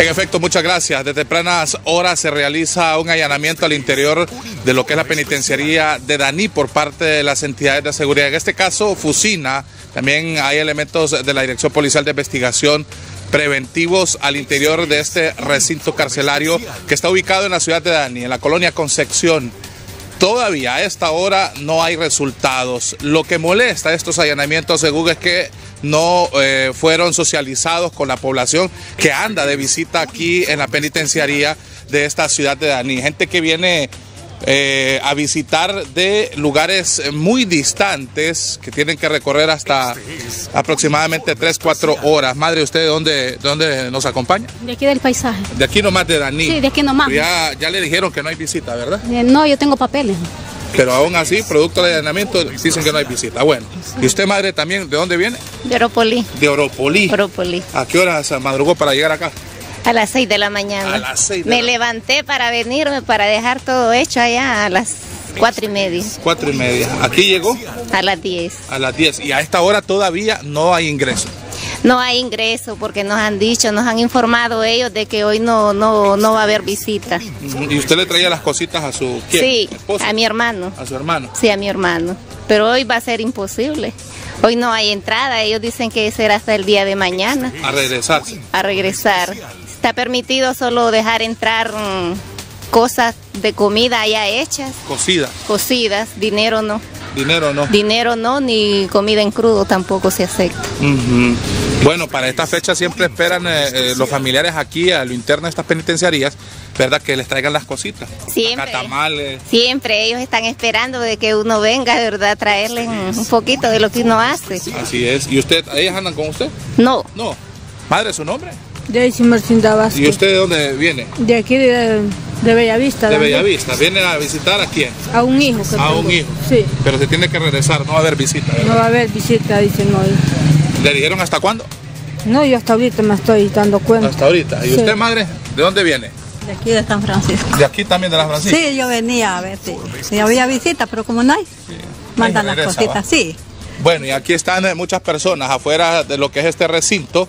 En efecto, muchas gracias. De tempranas horas se realiza un allanamiento al interior de lo que es la penitenciaría de Daní por parte de las entidades de seguridad. En este caso, Fusina, también hay elementos de la Dirección Policial de Investigación preventivos al interior de este recinto carcelario que está ubicado en la ciudad de Dani, en la colonia Concepción. Todavía a esta hora no hay resultados. Lo que molesta estos allanamientos según es que no eh, fueron socializados con la población que anda de visita aquí en la penitenciaría de esta ciudad de Dani. Gente que viene eh, a visitar de lugares muy distantes que tienen que recorrer hasta aproximadamente 3, 4 horas. Madre, ¿usted de dónde, dónde nos acompaña? De aquí del paisaje. De aquí nomás de Daní. Sí, de aquí nomás. Ya, ya le dijeron que no hay visita, ¿verdad? Eh, no, yo tengo papeles. Pero aún así, producto del allanamiento, dicen que no hay visita. Bueno, ¿y usted, madre, también de dónde viene? De Oropolí. De Oropolí. Oropolí. ¿A qué horas madrugó para llegar acá? A las 6 de la mañana. A las seis de Me la- levanté para venirme, para dejar todo hecho allá a las cuatro y media, Cuatro y media. Aquí llegó a las 10. a las 10 y a esta hora todavía no hay ingreso. No hay ingreso porque nos han dicho, nos han informado ellos de que hoy no, no, no va a haber visita. ¿Y usted le traía las cositas a su ¿quién? Sí, esposo? a mi hermano. A su hermano. Sí, a mi hermano. Pero hoy va a ser imposible. Hoy no hay entrada. Ellos dicen que será hasta el día de mañana A regresarse. a regresar. Está permitido solo dejar entrar mm, cosas de comida ya hechas, Cocida. cocidas, dinero no. Dinero no. Dinero no, ni comida en crudo tampoco se acepta. Bueno, para esta fecha siempre esperan eh, eh, los familiares aquí a lo interno de estas penitenciarías, ¿verdad? Que les traigan las cositas. Siempre. Acá tamales. Siempre ellos están esperando de que uno venga, de verdad, a traerles un poquito de lo que uno hace. Así es. ¿Y usted, ellas andan con usted? No, No. Madre, ¿su nombre? Daisy Marcinda Vázquez. ¿Y usted de dónde viene? De aquí de, de Bellavista. De. Bellavista. ¿Viene a visitar a quién? A un hijo. que A tengo. un hijo. Sí. Pero se tiene que regresar, no va a haber visita. ¿verdad? No va a haber visita, dicen hoy. ¿Le dijeron hasta cuándo? No, yo hasta ahorita me estoy dando cuenta. Hasta ahorita. ¿Y Sí. usted, madre, de dónde viene? De aquí de San Francisco. De aquí también de la Francisco. Sí, yo venía a ver si, si había visita, pero como no hay, mandan las cositas. ¿va? Sí, Bueno, y aquí están eh, muchas personas afuera de lo que es este recinto.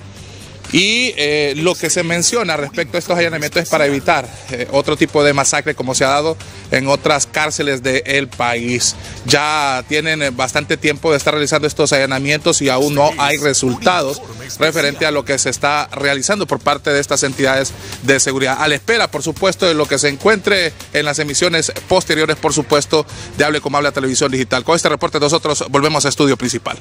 Y eh, lo que se menciona respecto a estos allanamientos es para evitar eh, otro tipo de masacre como se ha dado en otras cárceles del país. Ya tienen eh, bastante tiempo de estar realizando estos allanamientos y aún no hay resultados referente a lo que se está realizando por parte de estas entidades de seguridad. A la espera, por supuesto, de lo que se encuentre en las emisiones posteriores, por supuesto, de Hable como Habla Televisión Digital. Con este reporte nosotros volvemos a estudio principal.